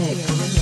Remix.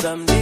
someday.